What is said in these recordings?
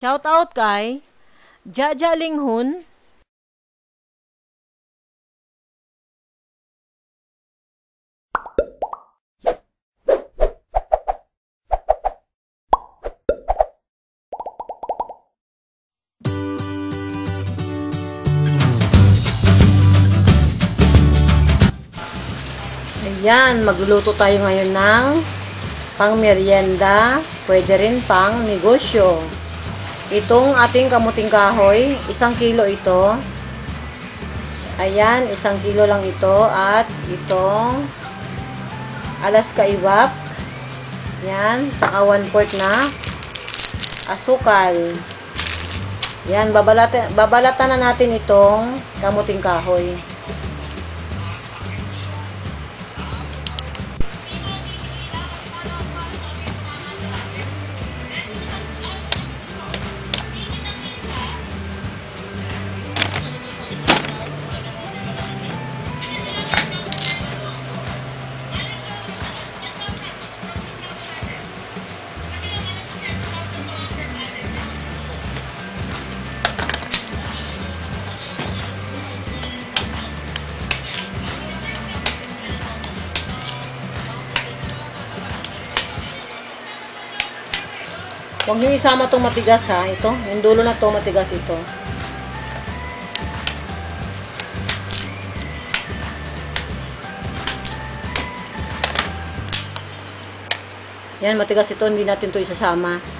Shout out kay Jaja Linghun, Ayan, magluluto tayo ngayon ng pang merienda, pwede rin pang negosyo. Itong ating kamuting kahoy, isang kilo ito. Ayan, isang kilo lang ito. At itong Alaska Iwap. Yan, tsaka 1 quart na asukal. Yan, babalatan, babalatan na natin itong kamuting kahoy. Huwag niyo isama itong matigas ha. Ito, yung dulo na to matigas ito. Yan, matigas ito. Hindi natin to isasama.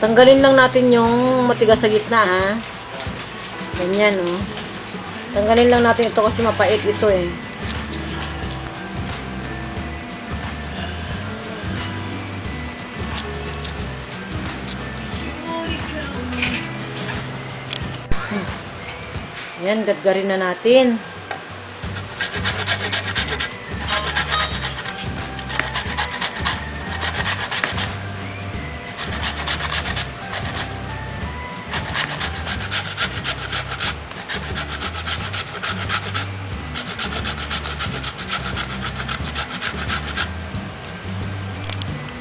Tanggalin lang natin yung matigas sa gitna ha. Ganyan oh. Tanggalin lang natin ito kasi mapait ito eh. Yan, gadgarin na natin.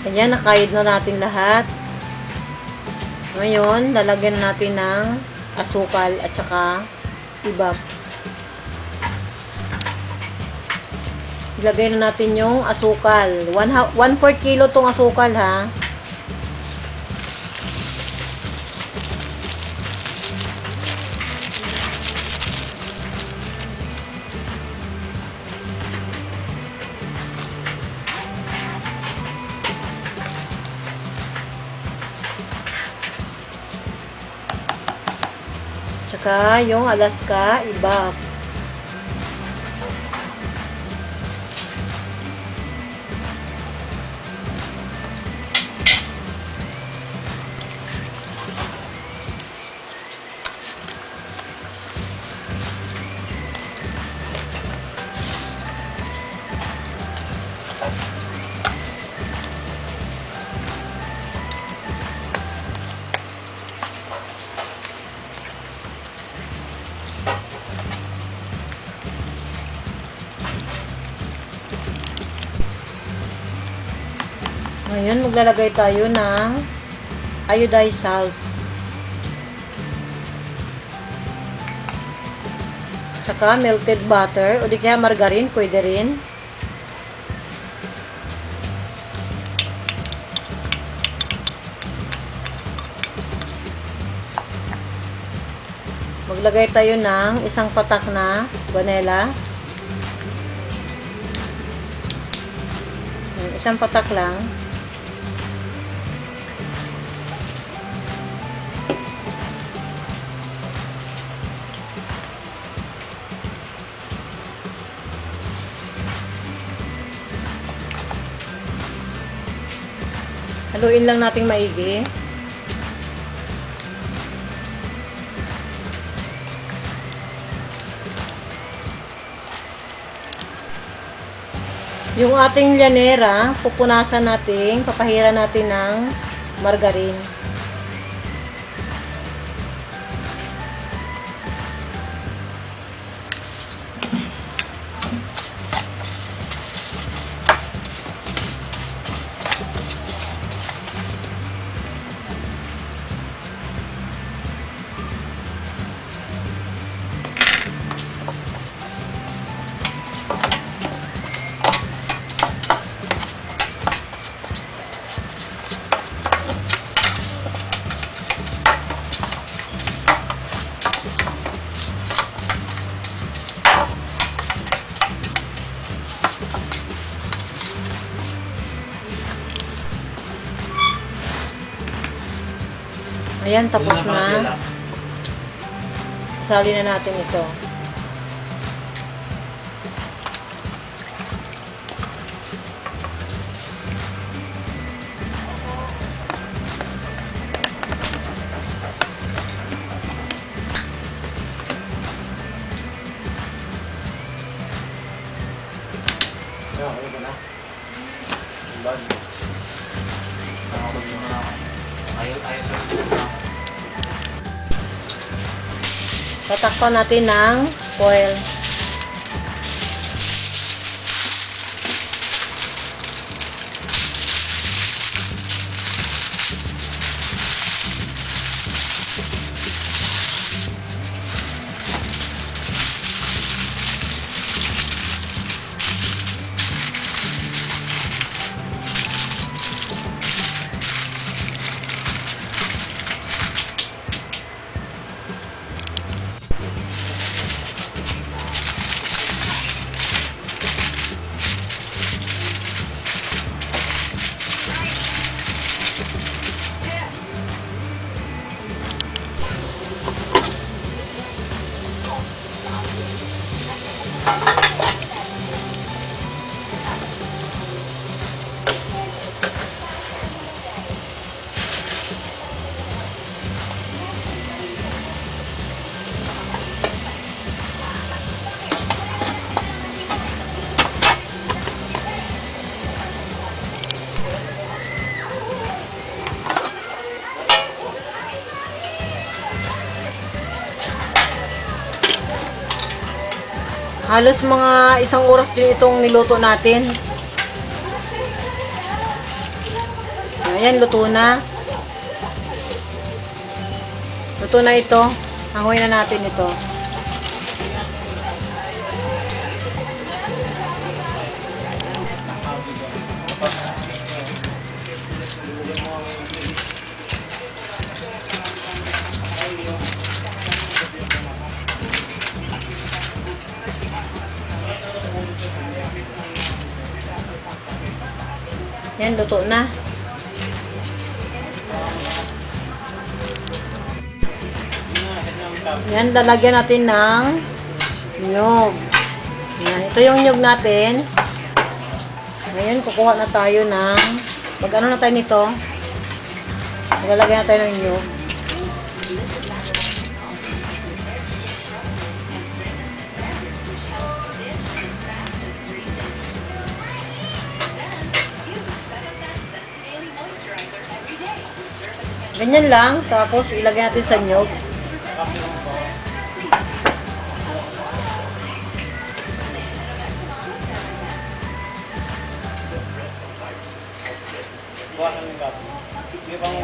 Ayan, nakayod na natin lahat. Ngayon, lalagyan natin ng asukal at saka ibab. Ilagay na natin yung asukal. 1 4 kilo tong asukal ha. Tsaka yung Alaska ibab. Ngayon, maglalagay tayo ng iodized salt. Tsaka melted butter o di kaya margarine, pwede rin. Maglagay tayo ng isang patak na vanilla. Isang patak lang. Haluin lang nating maigi. Yung ating llanera, pupunasan natin, papahira natin ng margarine. Ayan, tapos na. Sali na natin ito. Ayaw, ayaw sa Tatakpan natin ng foil. Halos mga isang oras din itong niluto natin. Ayan, luto na. Luto na ito. Hangoy na natin ito. Luto na. Yan, lalagyan natin ng nyog. Yan, ito yung nyog natin. Ngayon, kukuha na tayo ng, mag ano na tayo nito? Maglalagyan na tayo ng nyog. Ganyan lang, tapos ilagay natin sa nyog. Buwan ng gabi. Hindi ba mo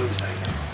lose that.